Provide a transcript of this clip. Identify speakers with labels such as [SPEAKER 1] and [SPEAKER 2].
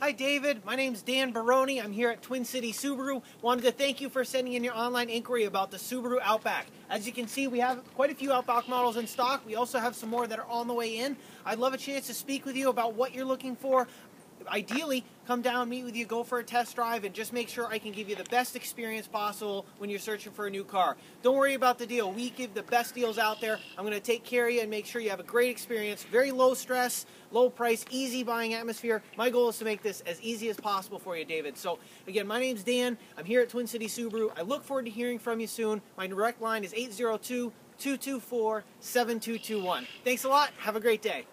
[SPEAKER 1] Hi, David. My name's Dan Baroni. I'm here at Twin City Subaru. Wanted to thank you for sending in your online inquiry about the Subaru Outback. As you can see, we have quite a few Outback models in stock. We also have some more that are on the way in. I'd love a chance to speak with you about what you're looking for. Ideally, come down, meet with you, go for a test drive, and just make sure I can give you the best experience possible when you're searching for a new car. Don't worry about the deal. We give the best deals out there. I'm going to take care of you and make sure you have a great experience. Very low stress, low price, easy buying atmosphere. My goal is to make this as easy as possible for you, David. So, again, my name's Dan. I'm here at Twin City Subaru. I look forward to hearing from you soon. My direct line is 802 224 7221. Thanks a lot. Have a great day.